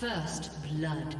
First blood.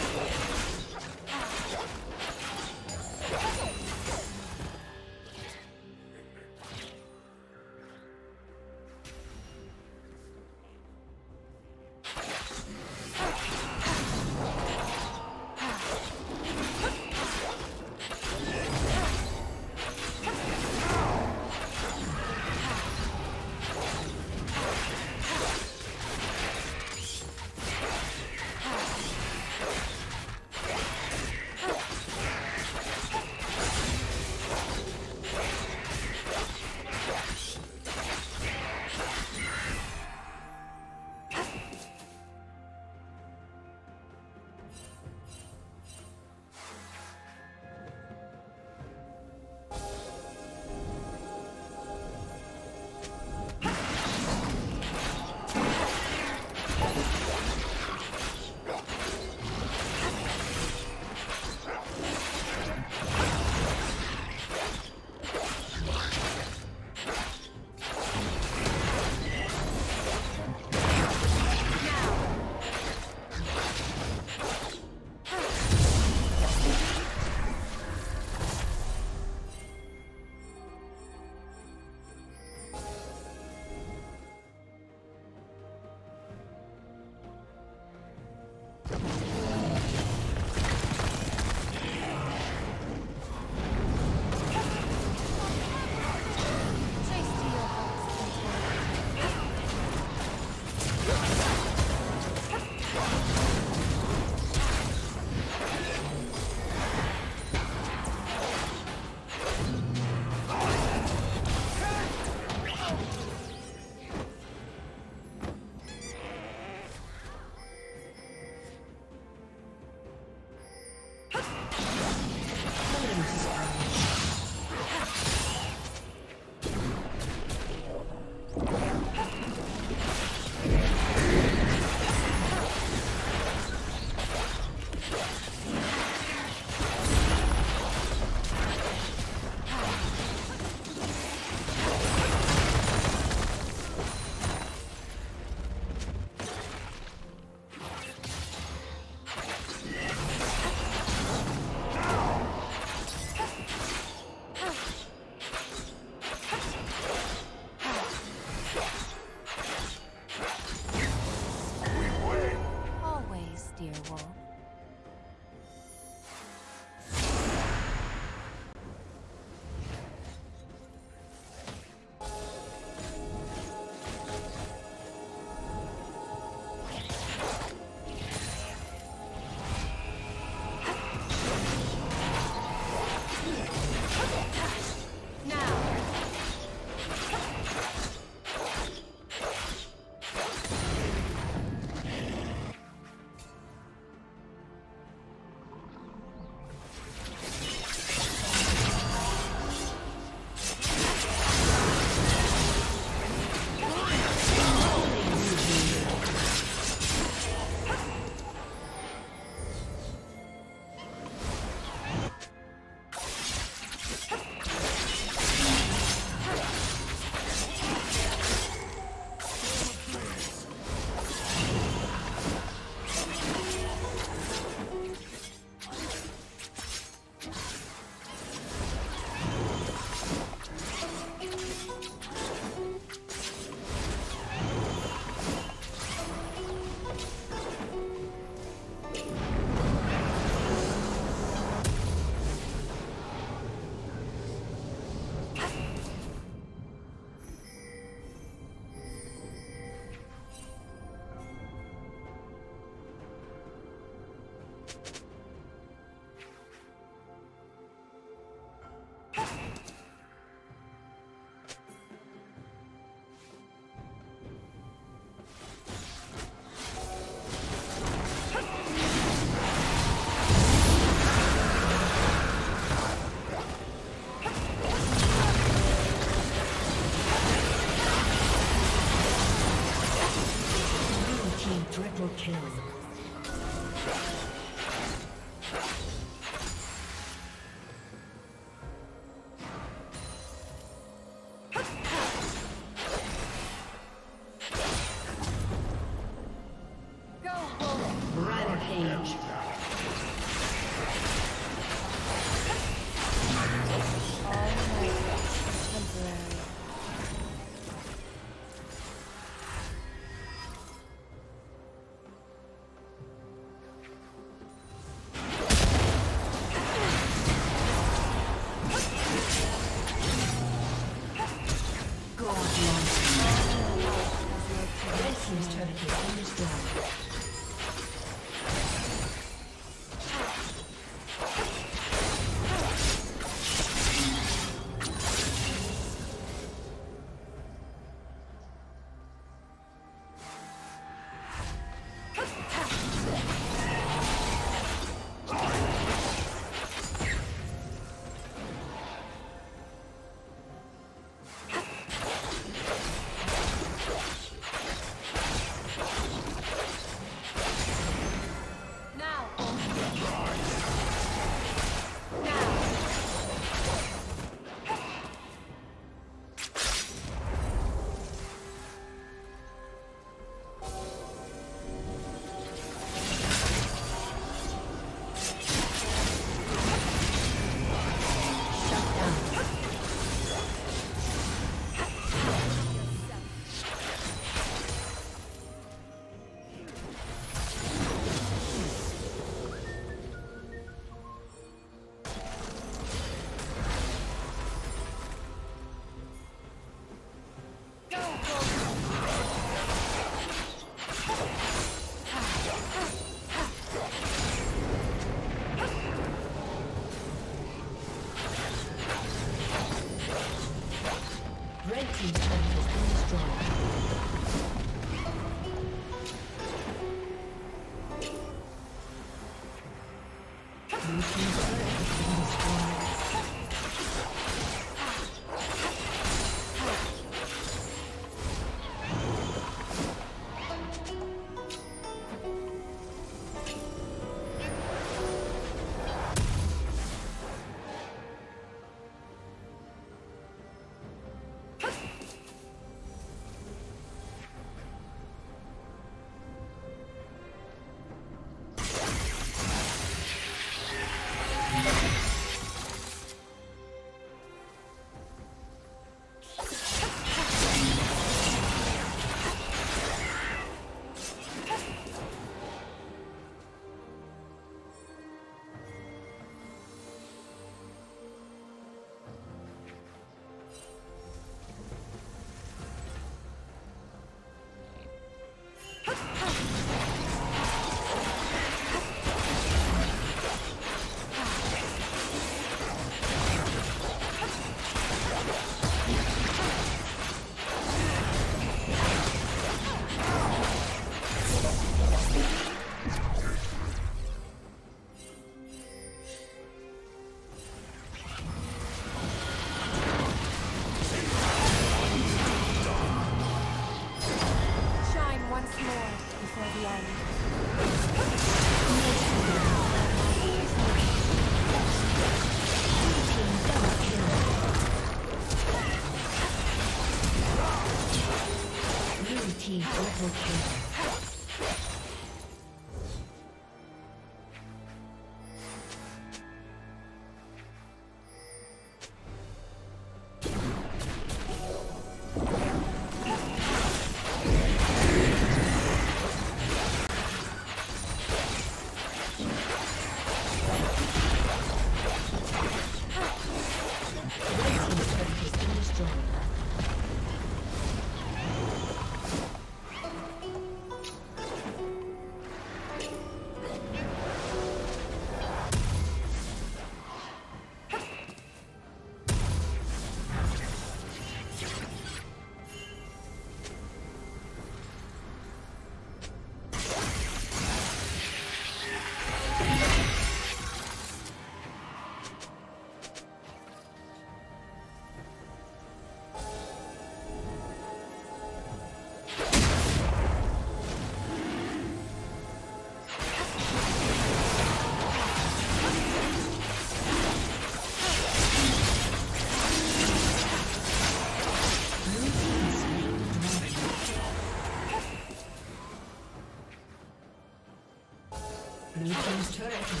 turret